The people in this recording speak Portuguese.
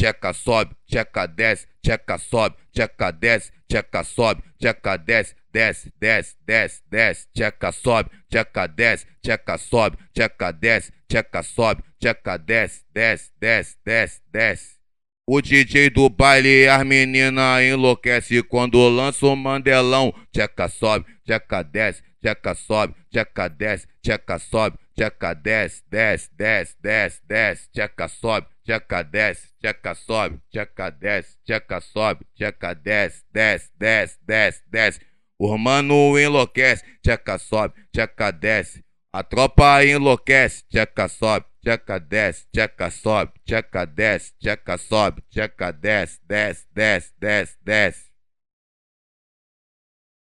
tcheca sobe, tcheca desce, tcheca sobe, tcheca desce, tcheca sobe, tcheca desce, desce, desce, desce, desce, tcheca sobe, tcheca desce, tcheca sobe, tcheca desce, tcheca sobe, tcheca desce, desce, desce, desce, desce. O DJ do baile as meninas enlouquece quando lança o mandelão. Tcheca sobe, tcheca desce, tcheca sobe, tcheca desce, tcheca sobe, tcheca desce, desce, desce, desce, desce, tcheca sobe, tcheca desce, tcheca sobe, tcheca desce, tcheca sobe, tcheca desce, desce, desce, desce, desce. Os mano enlouquece, tcheca sobe, tcheca desce. A tropa enlouquece, tcheca sobe, tcheca desce, tcheca sobe, tcheca desce, tcheca sobe, tcheca desce, desce, desce, desce, desce.